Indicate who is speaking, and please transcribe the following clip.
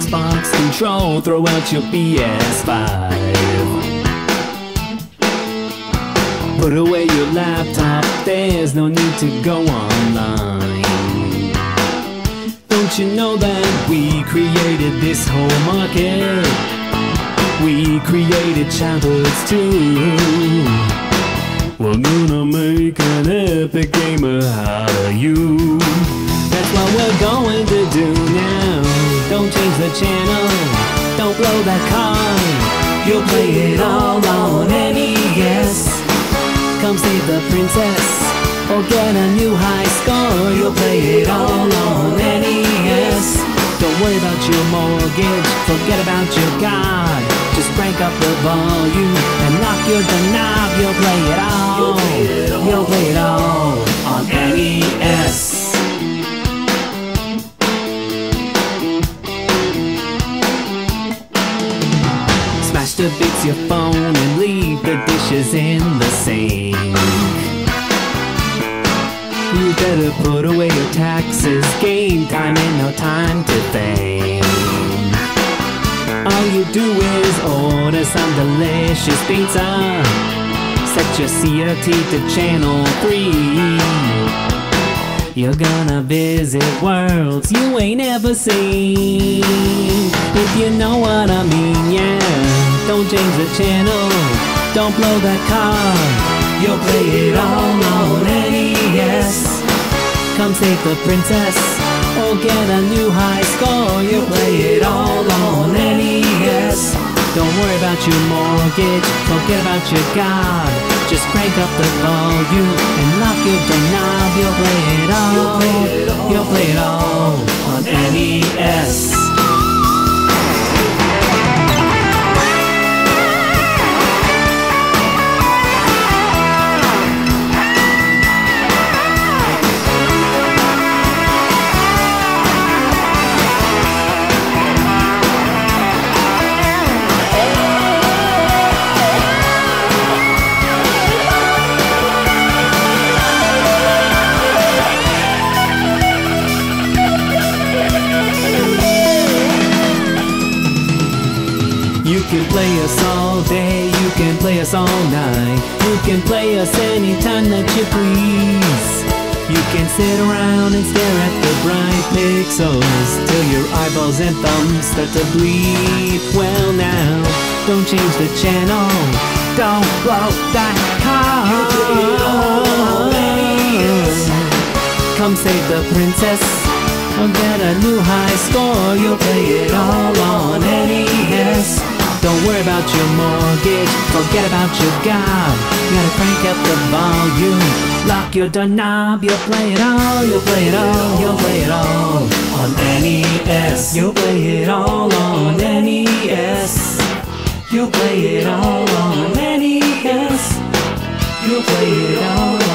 Speaker 1: control, throw out your PS5. Put away your laptop, there's no need to go online. Don't you know that we created this whole market? We created childhoods too. We're gonna make an epic gamer out of you. That's what we're going to change the channel, don't blow that cart. You'll play it all on NES. Come save the princess or get a new high score. You'll play it all on NES. Don't worry about your mortgage, forget about your God. Just crank up the volume and lock your knob. You'll play it all. You'll play it all Bits your phone and leave the dishes in the sink. You better put away your taxes, game time and no time to think. All you do is order some delicious pizza. Set your CRT to channel 3. You're gonna visit worlds you ain't ever seen. If you know what I mean, yeah. Don't change the channel, don't blow that cart. You'll play it all on NES. Come save the princess or get a new high score. You'll play it all on NES. Don't worry about your mortgage, forget about your God. Just crank up the volume and lock your knob. You'll play it all. You'll play it all on E NES. You can play us all day, you can play us all night. You can play us anytime that you please. You can sit around and stare at the bright pixels till your eyeballs and thumbs start to bleed. Well, now, don't change the channel, don't blow that cart. Come save the princess or get a new high score. You'll play it all on NES. Worry about your mortgage, forget about your God. You gotta crank up the volume, lock your doorknob. You'll play it all, you'll play it all, you'll play it all on NES. You'll play it all on NES. You'll play it all on NES. You'll play it all.